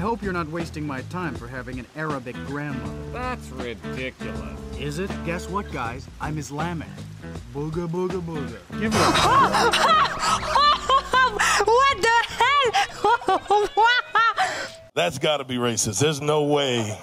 I hope you're not wasting my time for having an Arabic grandmother. That's ridiculous. Is it? Guess what, guys? I'm Islamic. Booga booga booga. Give me a what the hell? That's got to be racist. There's no way